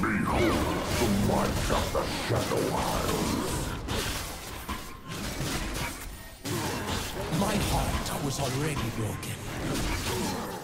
Behold the might of the Shadow Isles. My heart was already broken.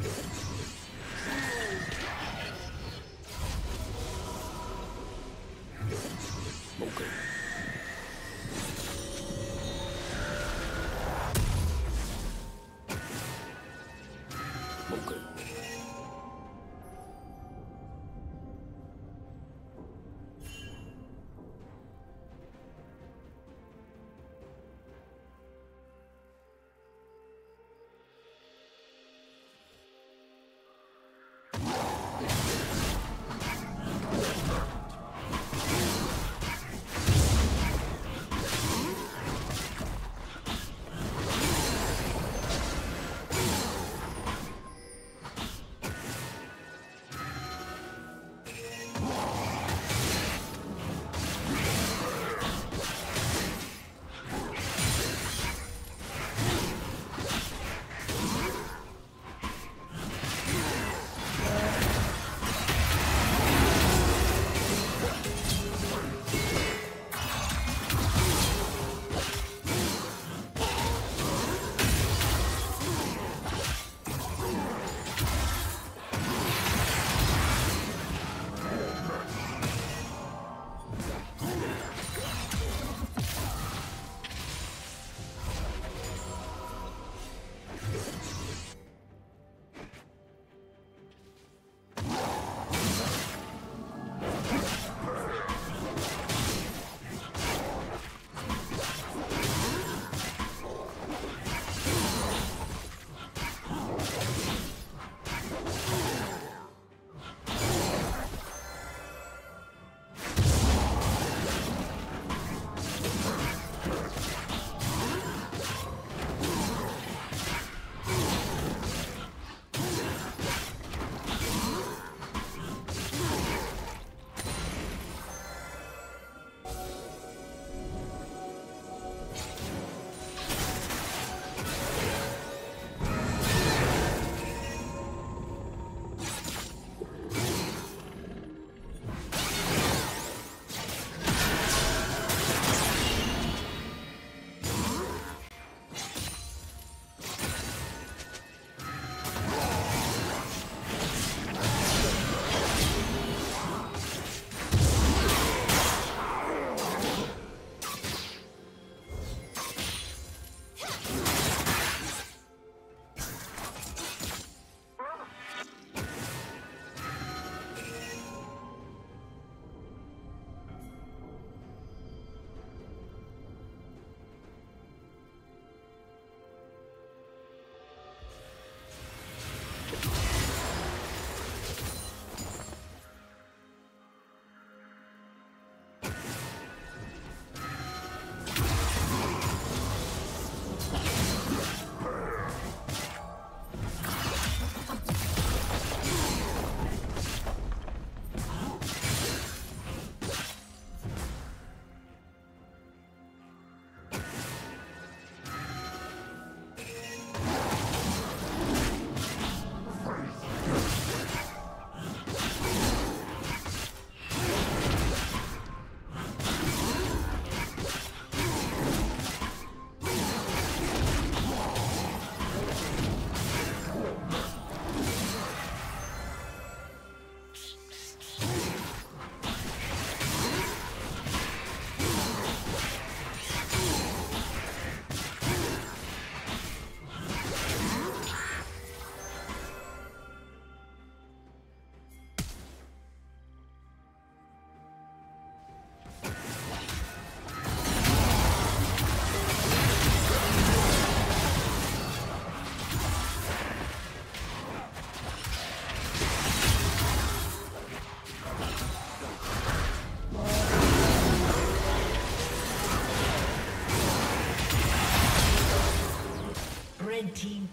Yeah.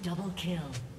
Double kill.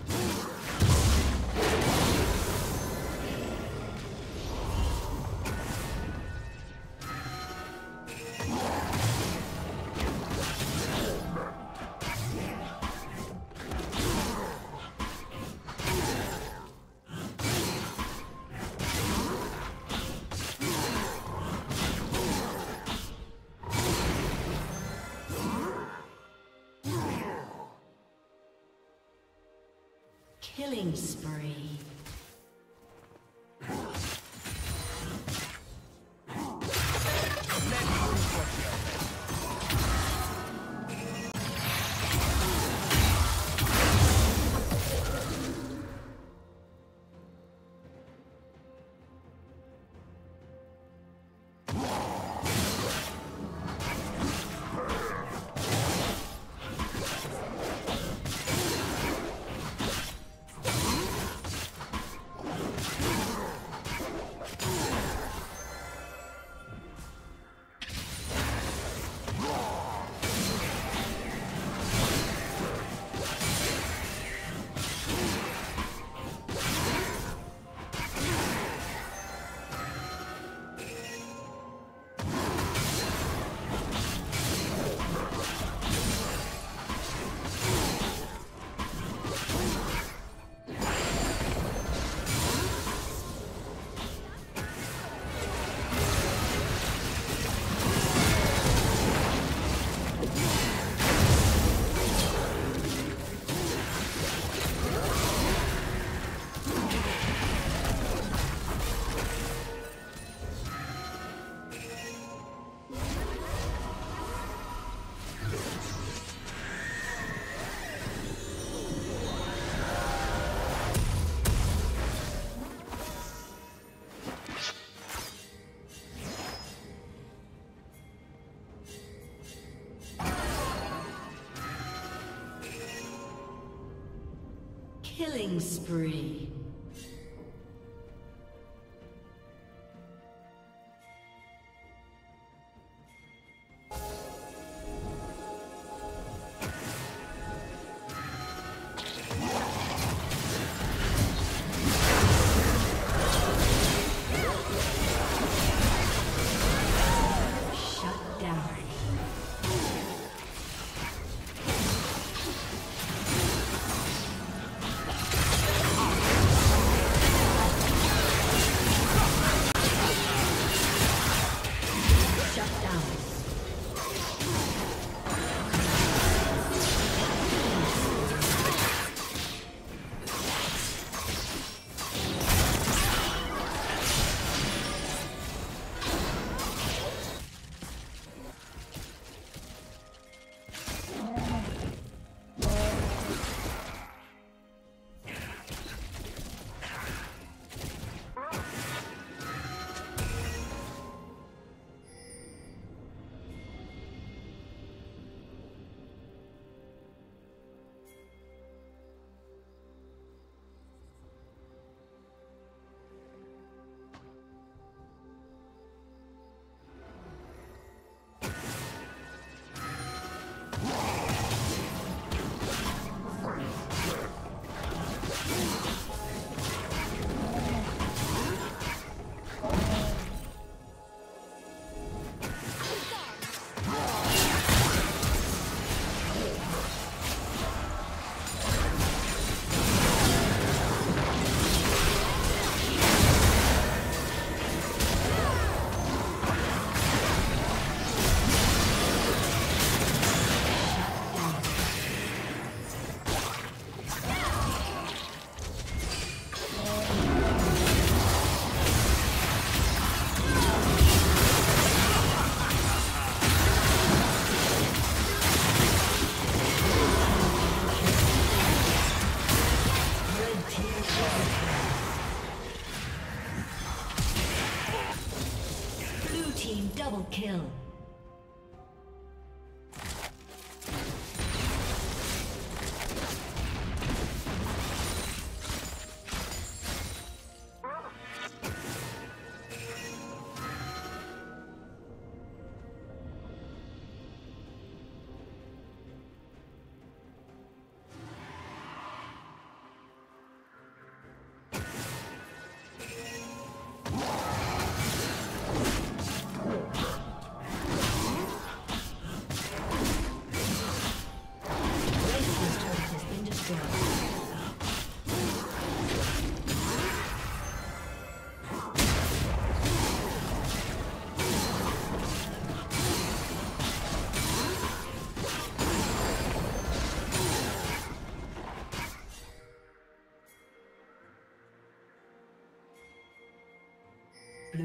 Killing spree.